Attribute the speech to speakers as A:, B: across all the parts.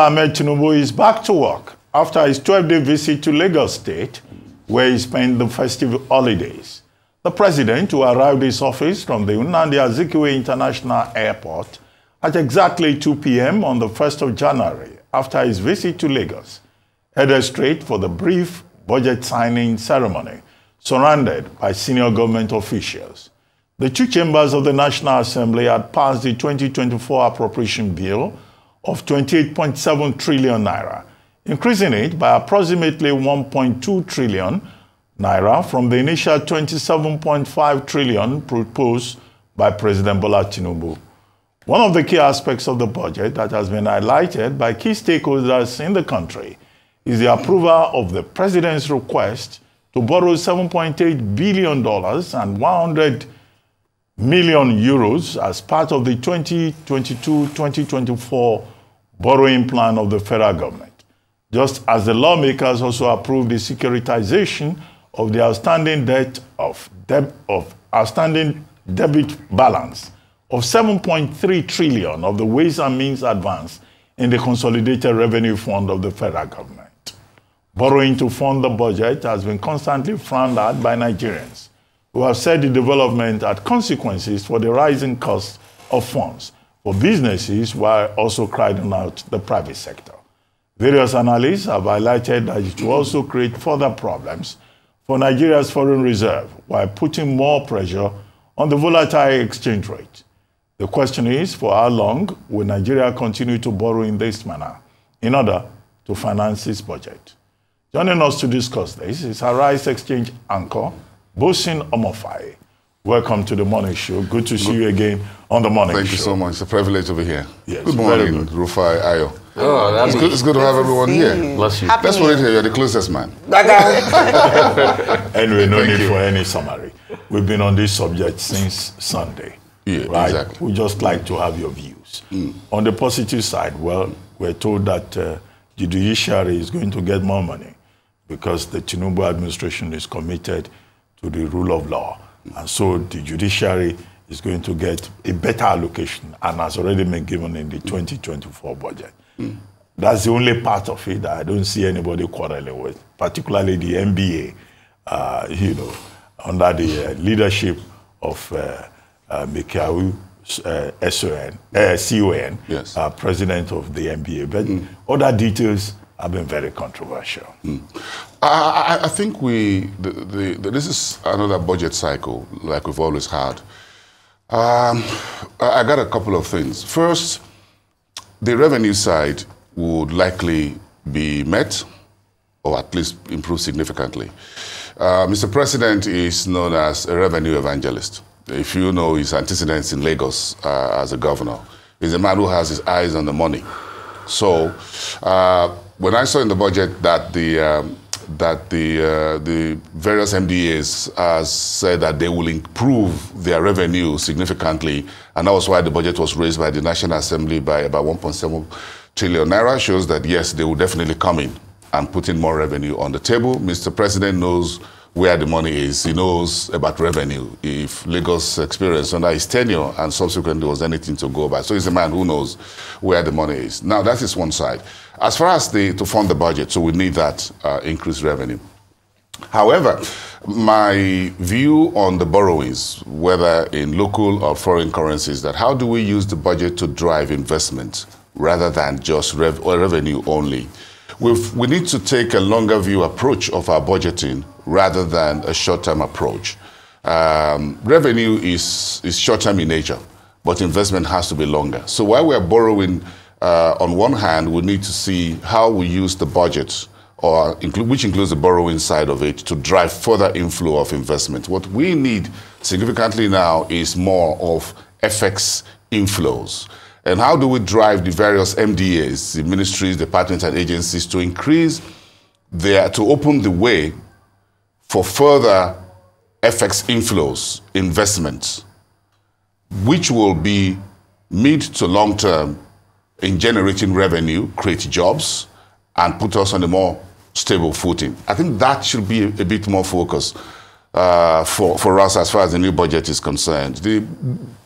A: Ahmed Tinubu is back to work after his 12-day visit to Lagos State, where he spent the festive holidays. The president, who arrived his office from the Nnamdi Azikiwe International Airport at exactly 2 p.m. on the 1st of January, after his visit to Lagos, headed straight for the brief budget signing ceremony, surrounded by senior government officials. The two chambers of the National Assembly had passed the 2024 appropriation bill of 28.7 trillion naira, increasing it by approximately 1.2 trillion naira from the initial 27.5 trillion proposed by President Bola Tinubu. One of the key aspects of the budget that has been highlighted by key stakeholders in the country is the approval of the president's request to borrow $7.8 billion and 100 million euros as part of the 2022-2024 borrowing plan of the federal government, just as the lawmakers also approved the securitization of the outstanding debt of, of outstanding debit balance of 7.3 trillion of the Ways and Means advance in the Consolidated Revenue Fund of the federal government. Borrowing to fund the budget has been constantly frowned at by Nigerians, who have said the development had consequences for the rising cost of funds for businesses while also crowding out the private sector. Various analysts have highlighted that it will also create further problems for Nigeria's foreign reserve while putting more pressure on the volatile exchange rate. The question is, for how long will Nigeria continue to borrow in this manner in order to finance its budget? Joining us to discuss this is Arise Exchange anchor, Boason Omofaye. Welcome to the morning show. Good to see you again on the morning
B: Thank
A: show.
B: you so much. It's a privilege to be here.
A: Yes,
B: good morning,
A: good.
B: Rufai Ayo.
C: Oh, that's
B: It's good, it's good to have everyone here.
C: Bless you.
D: Happy
B: Let's
D: New
B: put it here. You're the closest man.
A: Anyway, no
B: Thank
A: need
B: you.
A: for any summary. We've been on this subject since Sunday.
B: Yeah,
A: right?
B: exactly.
A: We just like to have your views. On the positive side, well, we're told that uh, the judiciary is going to get more money because the Tinubu administration is committed to the rule of law. And so the judiciary is going to get a better allocation and has already been given in the 2024 budget. That's the only part of it that I don't see anybody quarreling with, particularly the NBA, uh, you know, under the uh, leadership of uh, uh, Mikhail uh, SON, uh, CON,
B: Yes.
A: uh, president of the NBA. But other details have been very controversial.
B: I, I, I think we, the, the, the, this is another budget cycle like we've always had. Um, I, I got a couple of things. First, the revenue side would likely be met or at least improve significantly. Uh, Mr. President is known as a revenue evangelist. If you know his antecedents in Lagos uh, as a governor, he's a man who has his eyes on the money. So uh, when I saw in the budget that the um, that the uh, the various MDAs has said that they will improve their revenue significantly, and that was why the budget was raised by the National Assembly by about 1.7 trillion naira, shows that yes, they will definitely come in and put in more revenue on the table. Mr. President knows where the money is. He knows about revenue. If Lagos experienced under his tenure and subsequently was anything to go by. So he's a man who knows where the money is. Now, that is one side. As far as the, to fund the budget, so we need that uh, increased revenue. However, my view on the borrowings, whether in local or foreign currencies, that how do we use the budget to drive investment rather than just rev- or revenue only? We've, we need to take a longer view approach of our budgeting rather than a short-term approach. Um, revenue is, is short-term in nature, but investment has to be longer. So while we're borrowing, uh, on one hand, we need to see how we use the budget or inclu- which includes the borrowing side of it, to drive further inflow of investment. What we need significantly now is more of FX inflows. And how do we drive the various MDAs, the ministries, departments, and agencies to increase their, to open the way for further FX inflows, investments, which will be mid to long term in generating revenue, create jobs, and put us on a more stable footing. I think that should be a, bit more focus uh, for, for us as far as the new budget is concerned. The,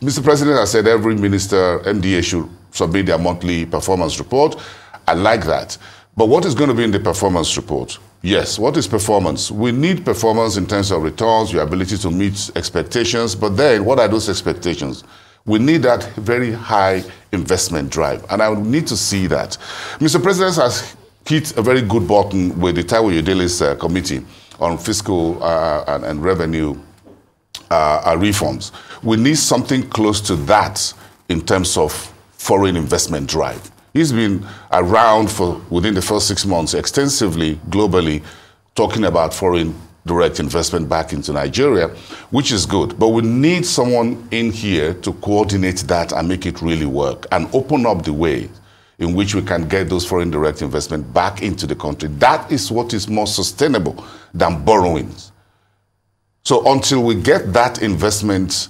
B: Mr. President has said every minister, MDA should submit their monthly performance report. I like that. But what is going to be in the performance report? Yes, what is performance? We need performance in terms of returns, your ability to meet expectations, but then what are those expectations? We need that very high investment drive, and I would need to see that. Mr. President has hit a very good button with the Taiwo Oyedele's uh, committee on fiscal uh, and, and, revenue uh, uh, reforms. We need something close to that in terms of foreign investment drive. He's been around for within the first six months extensively globally talking about foreign direct investment back into Nigeria, which is good. But we need someone in here to coordinate that and make it really work and open up the way in which we can get those foreign direct investment back into the country. That is what is more sustainable than borrowings. So until we get that investment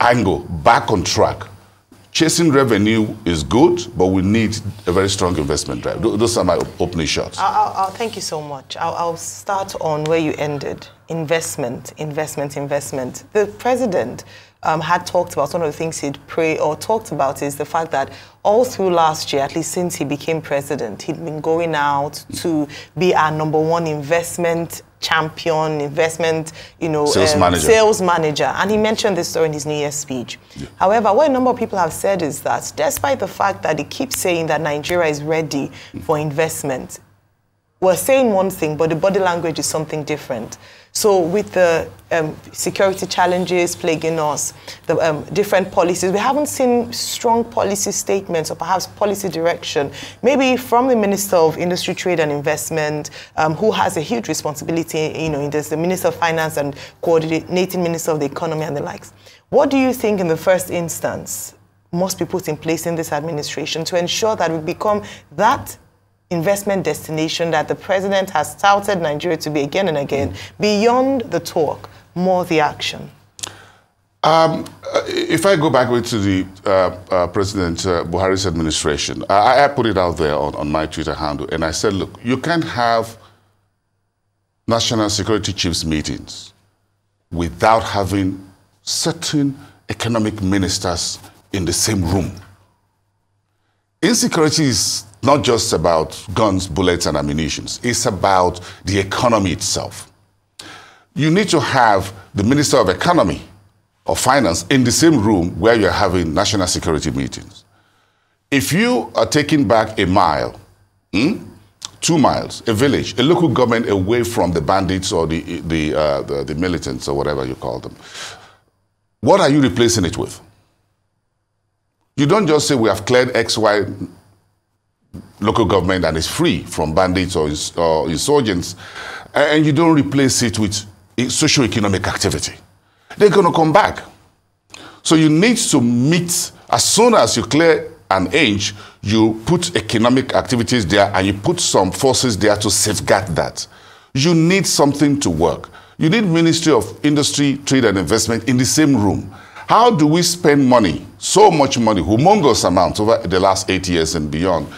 B: angle back on track, chasing revenue is good, but we need a very strong investment drive. Those are my opening shots.
C: I'll, I'll, thank you so much. I'll, I'll start on where you ended. Investment, investment, investment. The president um, had talked about, one of the things he'd pray or talked about is the fact that all through last year, at least since he became president, he'd been going out to be our number one investment champion, investment, you know,
B: sales, um, manager.
C: sales manager. And he mentioned this during his New Year's speech. Yeah. However, what a number of people have said is that despite the fact that he keeps saying that Nigeria is ready for investment, we're saying one thing, but the body language is something different. So with the um, security challenges plaguing us, the um, different policies, we haven't seen strong policy statements or perhaps policy direction, maybe from the Minister of Industry, Trade and Investment, um, who has a huge responsibility, you know, there's the Minister of Finance and coordinating Minister of the Economy and the likes. What do you think in the first instance must be put in place in this administration to ensure that we become that investment destination that the president has touted Nigeria to be again and again, mm. beyond the talk, more the action?
B: Um, if I go back to the uh, uh, President uh, Buhari's administration, I, I, put it out there on, on my Twitter handle, and I said, look, you can't have national security chiefs meetings without having certain economic ministers in the same room. Insecurity is not just about guns, bullets, and ammunition. It's about the economy itself. You need to have the Minister of Economy or Finance in the same room where you're having national security meetings. If you are taking back a mile, hmm, two miles, a village, a local government away from the bandits or the, the, uh, the, the militants or whatever you call them, what are you replacing it with? You don't just say we have cleared X, Y, local government and is free from bandits or, or insurgents, and you don't replace it with socio-economic activity. They're going to come back. So you need to meet, as soon as you clear an age, you put economic activities there and you put some forces there to safeguard that. You need something to work. You need Ministry of Industry, Trade and Investment in the same room. How do we spend money, so much money, humongous amounts over the last eight years and beyond,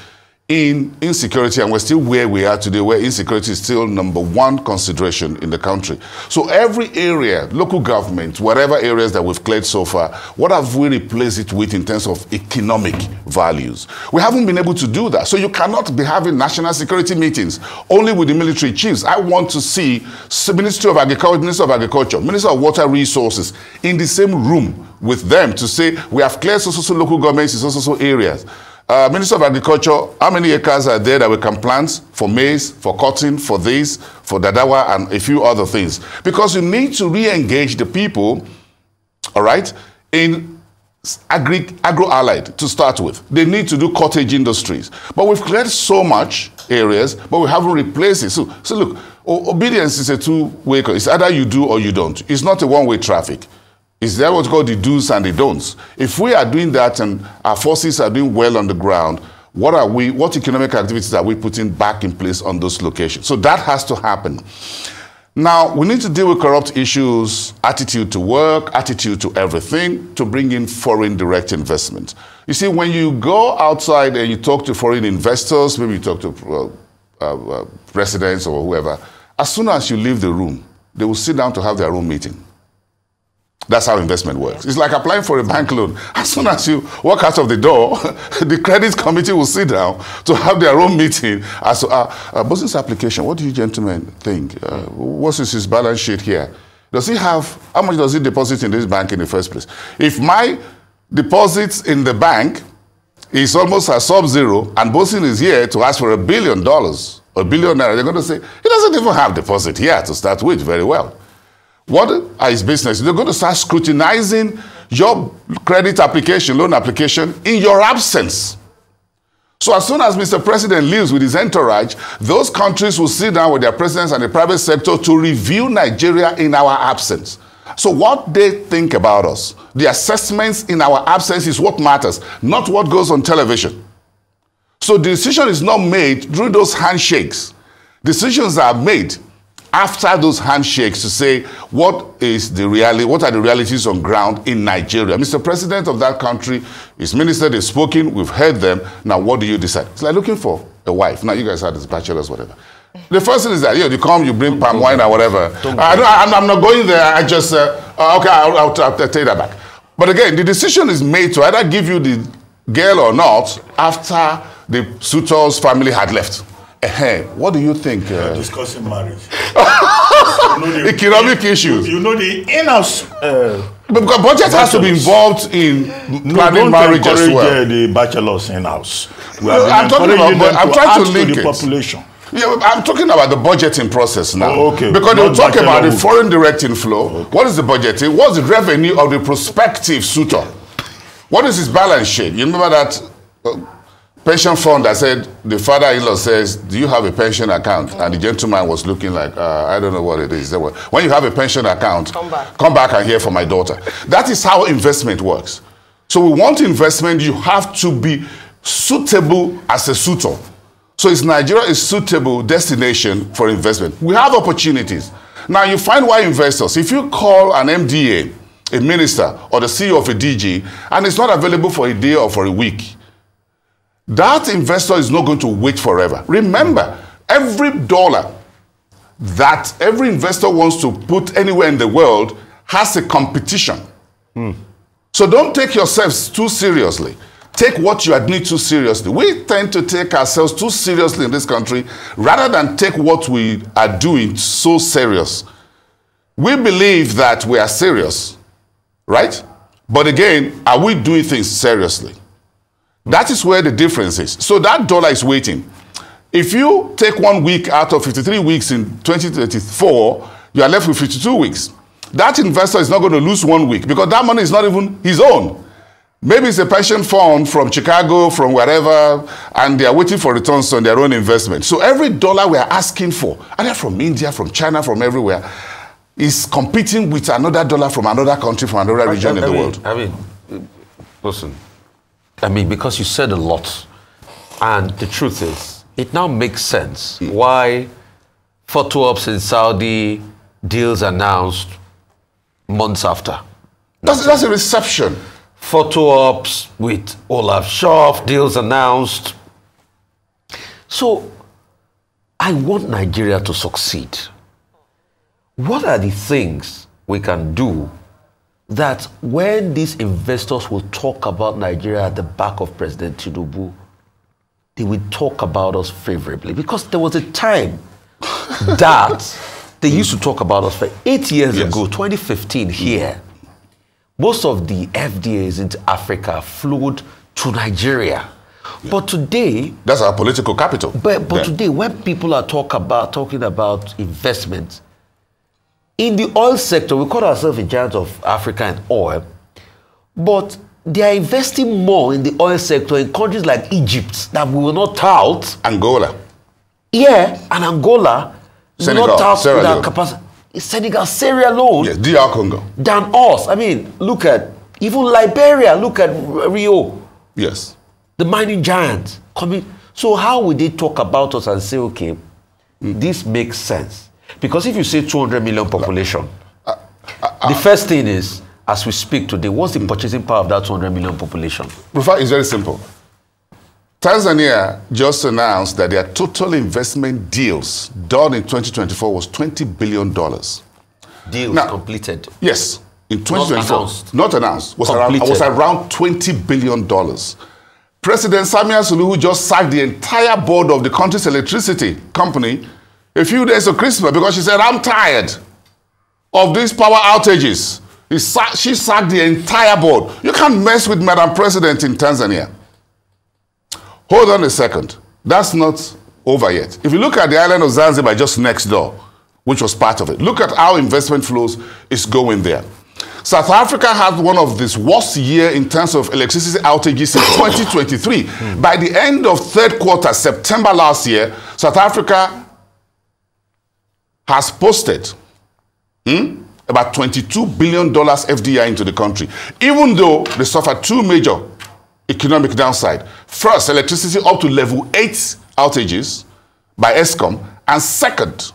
B: in insecurity, and we're still where we are today, where insecurity is still number one consideration in the country. So every area, local government, whatever areas that we've cleared so far, what have we replaced it with in terms of economic values? We haven't been able to do that. So you cannot be having national security meetings only with the military chiefs. I want to see Ministry of Agriculture, Minister of Agriculture, Minister of Water Resources in the same room with them to say we have cleared so, so, so local governments in so, so, so areas. Uh, Minister of Agriculture, how many acres are there that we can plant for maize, for cotton, for this, for dadawa, and a few other things? Because you need to re-engage the people, all right, in agri agro-allied to start with. They need to do cottage industries. But we've created so much areas, but we haven't replaced it. So, so look, obedience is a two-way. It's either you do or you don't. It's not a one-way traffic. Is that what's called the do's and the don'ts? If we are doing that and our forces are doing well on the ground, what are we, what economic activities are we putting back in place on those locations? So that has to happen. Now, we need to deal with corrupt issues, attitude to work, attitude to everything, to bring in foreign direct investment. You see, when you go outside and you talk to foreign investors, maybe you talk to uh, uh, presidents or whoever, as soon as you leave the room, they will sit down to have their own meeting. That's how investment works. It's like applying for a bank loan. As soon as you walk out of the door, the credit committee will sit down to have their own meeting. As to, uh, uh, business application, what do you gentlemen think? Uh, what is his balance sheet here? Does he have, how much does he deposit in this bank in the first place? If my deposits in the bank is almost at sub-zero and Boason is here to ask for a billion dollars, a billionaire, they're going to say, he doesn't even have deposit here to start with very well. What are his business? They're going to start scrutinizing your credit application, loan application, in your absence. So as soon as Mr. President leaves with his entourage, those countries will sit down with their presidents and the private sector to review Nigeria in our absence. So what they think about us, the assessments in our absence is what matters, not what goes on television. So the decision is not made through those handshakes. Decisions are made after those handshakes to say what is the reality, what are the realities on ground in Nigeria. Mr. President of that country, his minister, they've spoken, we've heard them. Now, what do you decide? It's like looking for a wife. Now, you guys are the bachelors, whatever. The first thing is that you, know, you come, you bring palm wine or whatever. I am I'm not going there. I just, uh, uh, okay, I'll, I'll, I'll take that back. But again, the decision is made to either give you the girl or not after the suitor's family had left. Uh, what do you think?
A: Uh, discussing marriage.
B: you know the, Economic issues.
A: You know the in-house. Uh,
B: because budget has to be involved in planning
A: no,
B: marriage as well.
A: Uh, the bachelors in-house.
B: We have I'm talking about. I'm trying to link
A: to the
B: it.
A: population.
B: Yeah, I'm talking about the budgeting process now.
A: Oh, okay.
B: Because they'll talk about the foreign direct inflow. Okay. What is the budgeting? What's the revenue of the prospective suitor? What is his balance sheet? You remember that uh, pension fund I said, the father-in-law says, do you have a pension account? And the gentleman was looking like, uh, I don't know what it is. When you have a pension account,
C: come back.
B: come back and hear from my daughter. That is how investment works. So we want investment, you have to be suitable as a suitor. So is Nigeria a suitable destination for investment? We have opportunities. Now you find why investors, if you call an MDA, a minister, or the CEO of a DG, and it's not available for a day or for a week, that investor is not going to wait forever. Remember, every dollar that every investor wants to put anywhere in the world has a competition. Mm. So don't take yourselves too seriously. Take what you admit too seriously. We tend to take ourselves too seriously in this country rather than take what we are doing so serious. We believe that we are serious, right? But again, are we doing things seriously? That is where the difference is. So that dollar is waiting. If you take one week out of 53 weeks in 2024, you are left with 52 weeks. That investor is not going to lose one week because that money is not even his own. Maybe it's a pension fund from Chicago, from wherever, and they are waiting for returns on their own investment. So every dollar we are asking for, either from India, from China, from everywhere, is competing with another dollar from another country, from another region
D: I,
B: in
D: I
B: the
D: mean,
B: world.
D: I mean, listen, I mean, because you said a lot, and the truth is, it now makes sense why photo ops in Saudi deals announced months after.
B: That's, that's a reception.
D: Photo ops with Olaf Scholz, deals announced. So, I want Nigeria to succeed. What are the things we can do that when these investors will talk about Nigeria at the back of President Tinubu, they will talk about us favorably. Because there was a time that they used to talk about us for eight years yes. ago, 2015, mm. here. Most of the FDIs into Africa flowed to Nigeria. But today,
B: that's our political capital.
D: But, but yeah. today, when people are talk about talking about investment, in the oil sector, we call ourselves a giant of Africa and oil, but they are investing more in the oil sector in countries like Egypt that we will not tout.
B: Angola.
D: Yeah, and Angola
B: Senegal,
D: not tout
B: Sierra
D: that capacity. Senegal, Sierra Leone.
B: Yes, DR Congo.
D: Than us. I mean, look at even Liberia. Look at Rio.
B: Yes.
D: The mining giant coming. So how would they talk about us and say, okay, mm. this makes sense? Because if you say 200 million population, uh, uh, uh, the first thing is, as we speak today, what's the purchasing power of that 200 million population?
B: Rufa, it's very simple. Tanzania just announced that their total investment deals done in 2024 was $20 billion.
D: Deals now, completed?
B: Yes. in 2024,
D: announced.
B: not announced, was around,
D: Completed.
B: was around 20 billion dollars. President Samia Suluhu just sacked the entire board of the country's electricity company a few days of Christmas because she said, "I'm tired of these power outages." She sacked the entire board. You can't mess with Madam President in Tanzania. Hold on a second. That's not over yet. If you look at the island of Zanzibar just next door, which was part of it, look at how investment flows is going there. South Africa had one of this worst year in terms of electricity outages in 2023. By the end of third quarter, September last year, South Africa has posted hmm, about $22 billion FDI into the country, even though they suffered two major economic downside. First, electricity up to level 8 outages by Eskom, and second,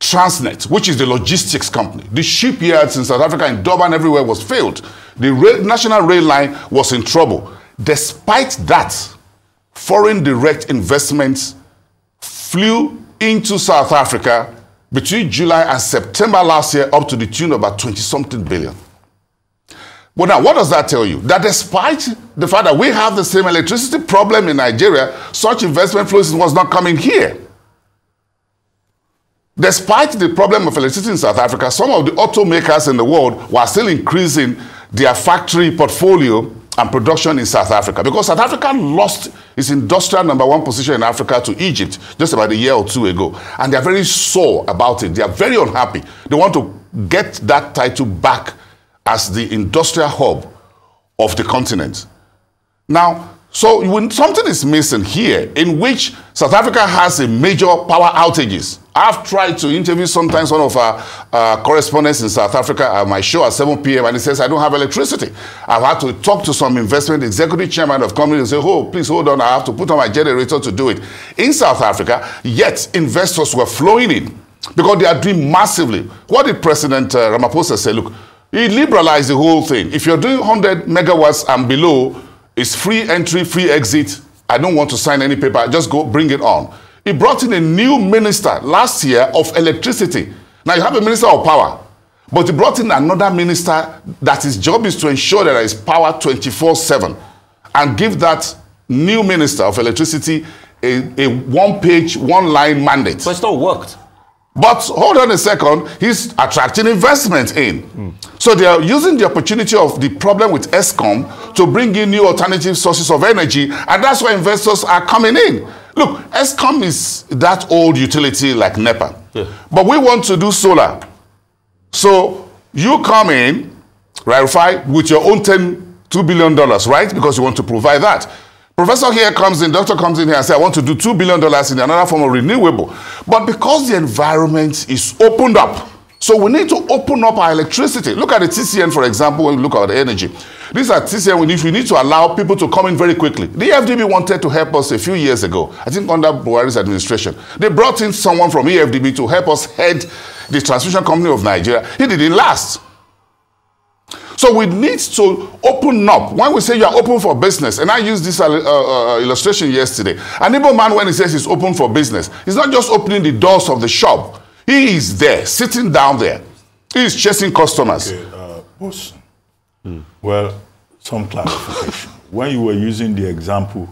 B: Transnet, which is the logistics company. The shipyards in South Africa and Durban everywhere was failed. The rail, national rail line was in trouble. Despite that, foreign direct investments flew into South Africa between July and September last year up to the tune of about 20 something billion. But now, what does that tell you? That despite the fact that we have the same electricity problem in Nigeria, such investment flows was not coming here. Despite the problem of electricity in South Africa, some of the automakers in the world were still increasing their factory portfolio and production in South Africa because South Africa lost its industrial number one position in Africa to Egypt just about a year or two ago. And they're very sore about it. They are very unhappy. They want to get that title back as the industrial hub of the continent. Now, so when something is missing here, in which South Africa has a major power outages, I've tried to interview sometimes one of our uh, correspondents in South Africa at my show at 7 p.m. and he says, I don't have electricity. I've had to talk to some investment executive chairman of companies and say, oh, please hold on, I have to put on my generator to do it. In South Africa, yet investors were flowing in because they are doing massively. What did President uh, Ramaphosa say? Look, he liberalized the whole thing. If you're doing 100 megawatts and below, it's free entry, free exit. I don't want to sign any paper. Just go bring it on. He brought in a new minister last year of electricity. Now you have a minister of power, but he brought in another minister that his job is to ensure that there is power 24 7 and give that new minister of electricity a, a one page, one line mandate.
D: But it's not worked.
B: But hold on a second, he's attracting investment in. So they are using the opportunity of the problem with Eskom to bring in new alternative sources of energy, and that's why investors are coming in. Look, Eskom is that old utility like NEPA,
D: Yeah.
B: but we want to do solar. So you come in, Rarify, with your own 10, $2 billion, right? Because you want to provide that. Professor here comes in, doctor comes in here and says, I want to do $2 billion in another form of renewable. But because the environment is opened up, so we need to open up our electricity. Look at the TCN, for example, when we look at the energy. These are TCN, we need, we need to allow people to come in very quickly. The AfDB wanted to help us a few years ago, I think under Buhari's administration. They brought in someone from AfDB to help us head the transmission company of Nigeria. He didn't last. So we need to open up. When we say you are open for business, and I used this uh, uh, illustration yesterday. An Igbo man, when he says he's open for business, he's not just opening the doors of the shop. He is there, sitting down there. He is chasing customers.
A: Okay, uh, boss. Well, some clarification. when you were using the example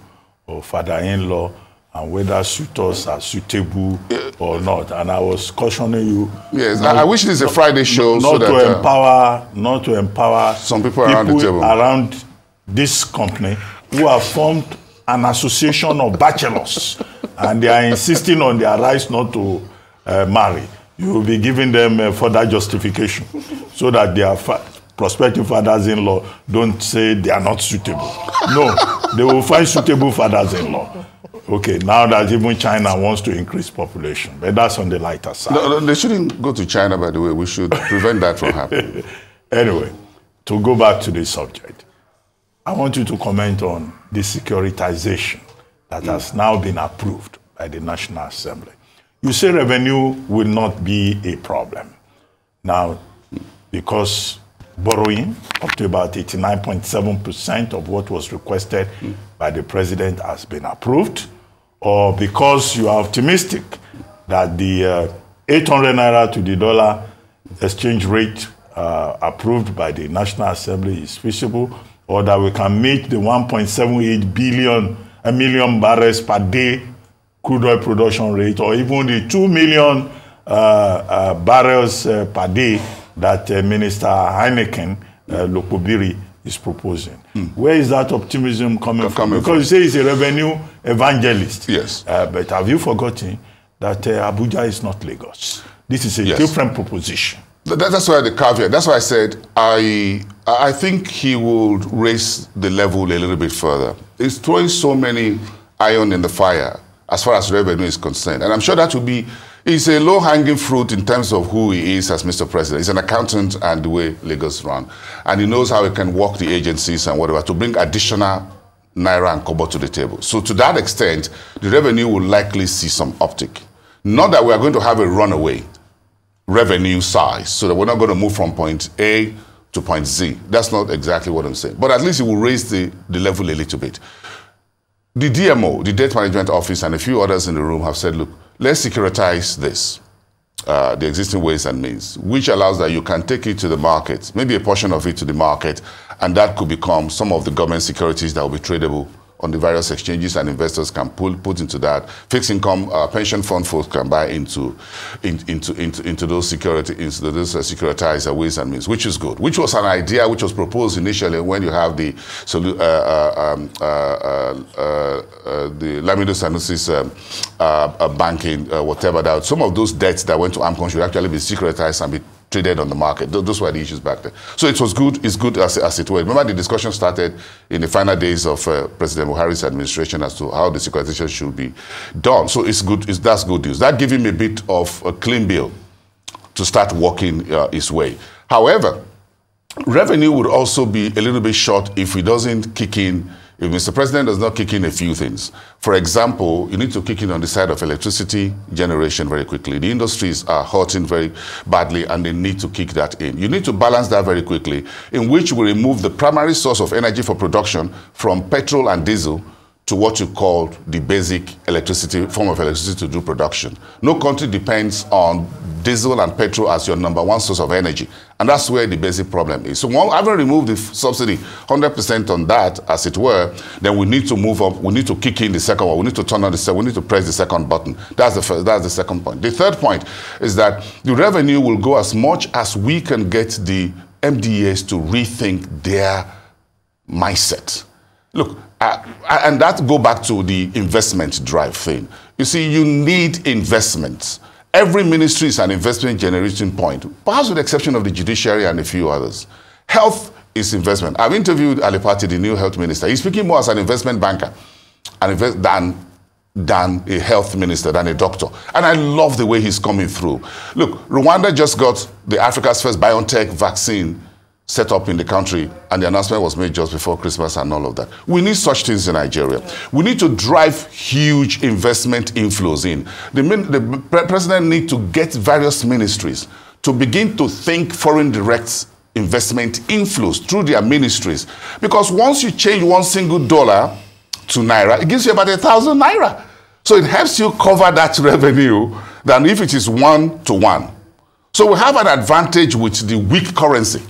A: of father-in-law and whether suitors are suitable or not, and I was cautioning you.
B: Yes, I, I wish this is a Friday show
A: not
B: so that
A: to
B: uh,
A: empower, not to empower
B: Some people around the table.
A: around this company who have formed an association of bachelors, and they are insisting on their rights not to uh, marry. You will be giving them uh, further justification, so that their fa- prospective fathers-in-law don't say they are not suitable. No, they will find suitable fathers-in-law. Okay, now that even China wants to increase population, but that's on the lighter side.
B: no, no, they shouldn't go to China, by the way. We should prevent that from happening.
A: Anyway, to go back to the subject, I want you to comment on the securitization that has now been approved by the National Assembly. You say revenue will not be a problem. Now, because borrowing up to about 89.7% of what was requested by the president has been approved, or because you are optimistic that the uh, 800 naira to the dollar exchange rate uh, approved by the National Assembly is feasible, or that we can meet the 1.78 billion a million barrels per day crude oil production rate, or even the 2 million uh, uh, barrels uh, per day that uh, Minister Heineken uh, Lokpobiri is proposing. Where is that optimism coming
B: Co-
A: from? because you say he's a revenue evangelist.
B: Yes.
A: Uh, but have you forgotten that uh, Abuja is not Lagos? This is a
B: Yes.
A: different proposition.
B: Th- that- That's why the caveat. That's why I said I I think he will raise the level a little bit further. He's throwing so many iron in the fire as far as revenue is concerned, and I'm sure that will be. It's a low-hanging fruit in terms of who he is as Mr. President. He's an accountant and the way Lagos run, and he knows how he can work the agencies and whatever to bring additional naira and kobo to the table. So to that extent, the revenue will likely see some uptick. Not that we are going to have a runaway, revenue size so that we're not going to move from point A to point Z. That's not exactly what I'm saying. But at least it will raise the, the level a little bit. The DMO, the Debt Management Office, and a few others in the room have said, look, let's securitize this, uh, the existing ways and means, which allows that you can take it to the market, maybe a portion of it to the market, and that could become some of the government securities that will be tradable on the various exchanges and investors can pull, put into that. Fixed income uh, pension fund folks can buy into, in, into, into, into those security, into those uh, securitized ways and means, which is good. Which was an idea which was proposed initially when you have the, solu- uh, uh, um, uh, uh, the Lamido Sanusi's um, banking, whatever that, some of those debts that went to AMCON should actually be securitized and be traded on the market. Th- Those were the issues back then. So it was good. It's good as, as it were. Remember, the discussion started in the final days of uh, President Buhari's administration as to how the securitization should be done. So it's good. It's, that's good news. That gave him a bit of a clean bill to start working uh, his way. However, revenue would also be a little bit short if he doesn't kick in, if Mr. President does not kick in a few things. For example, you need to kick in on the side of electricity generation very quickly. The industries are hurting very badly and they need to kick that in. You need to balance that very quickly, in which we remove the primary source of energy for production from petrol and diesel to what you call the basic electricity form of electricity to do production. No country depends on diesel and petrol as your number one source of energy, and that's where the basic problem is. So, having removed the subsidy 100% on that, as it were, then we need to move up. We need to kick in the second one. We need to turn on the second. We need to press the second button. That's the first, that's the second point. The third point is that the revenue will go as much as we can get the MDAs to rethink their mindset. Look, uh, and that go back to the investment drive thing. You see, you need investments. Every ministry is an investment generating point, perhaps with the exception of the judiciary and a few others. Health is investment. I've interviewed Ali Pate, the new health minister. He's speaking more as an investment banker than, than a health minister, than a doctor. And I love the way he's coming through. Look, Rwanda just got the Africa's first BioNTech vaccine set up in the country, and the announcement was made just before Christmas and all of that. We need such things in Nigeria. We need to drive huge investment inflows in. The, the president need to get various ministries to begin to think foreign direct investment inflows through their ministries. Because once you change one single dollar to naira, it gives you about a thousand naira. So it helps you cover that revenue than if it is one to one. So we have an advantage with the weak currency.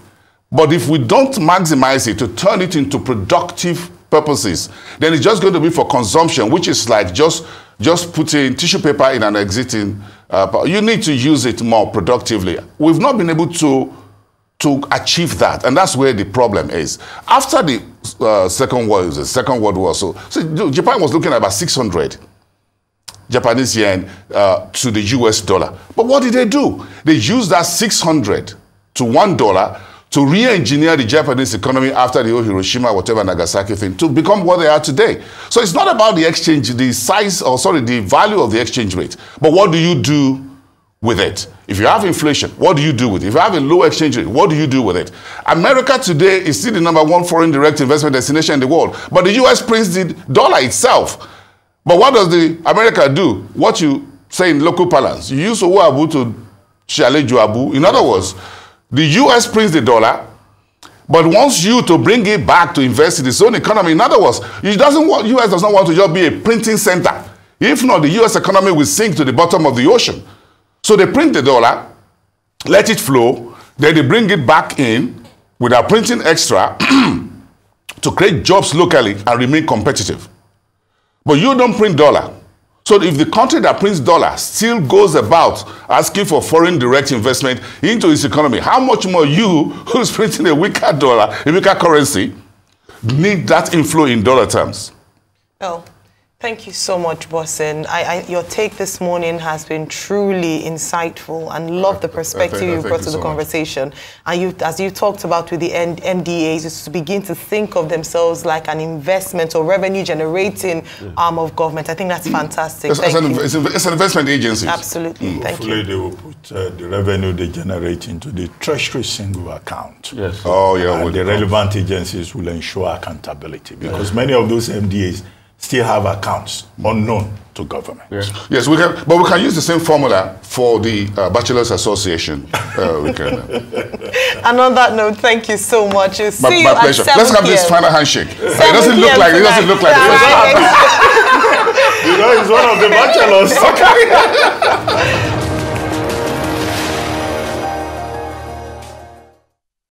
B: But if we don't maximize it to turn it into productive purposes, then it's just going to be for consumption, which is like just just putting tissue paper in an exiting. Uh, you need to use it more productively. We've not been able to to achieve that, and that's where the problem is. After the uh, second world, the second world war, so, so Japan was looking at about 600 Japanese yen uh, to the US dollar. But what did they do? They used that 600 to one dollar to re-engineer the Japanese economy after the Hiroshima, whatever Nagasaki thing, to become what they are today. So it's not about the exchange, the size, or sorry, the value of the exchange rate, but what do you do with it? If you have inflation, what do you do with it? If you have a low exchange rate, what do you do with it? America today is still the number one foreign direct investment destination in the world, but the US prints the dollar itself. But what does the America do? What you say in local parlance, you use Owo Abu to challenge Abu. In other words, the US prints the dollar, but wants you to bring it back to invest in its own economy. In other words, it doesn't want US does not want to just be a printing center. If not, the US economy will sink to the bottom of the ocean. So they print the dollar, let it flow, Then they bring it back in without printing extra to create jobs locally and remain competitive. But you don't print dollar. So if the country that prints dollar still goes about asking for foreign direct investment into its economy, how much more you, who's printing a weaker dollar, a weaker currency, need that inflow in dollar terms?
C: Oh, Thank you so much, Boason. I, I, your take this morning has been truly insightful and love the perspective you brought to the so conversation. Much. And you, as you talked about with the MDAs, is to begin to think of themselves like an investment or revenue generating yeah. arm of government. I think that's fantastic.
B: It's,
C: Thank
B: it's, an, it's, an, it's an, investment agency.
C: Absolutely. Mm. Thank
A: Hopefully
C: you.
A: they will put uh, the revenue they generate into the treasury single account.
B: Yes. Oh, yeah.
A: And the relevant agencies will ensure accountability because many of those MDAs still have accounts unknown to government.
B: Yes, yes we can, but we can use the same formula for the uh, Bachelors Association. Uh, we can.
C: and on that note, thank you so much. We'll
B: my, my pleasure. Let's have this final handshake. It doesn't look like it doesn't look like. the first.
A: you know, he's one of the bachelors.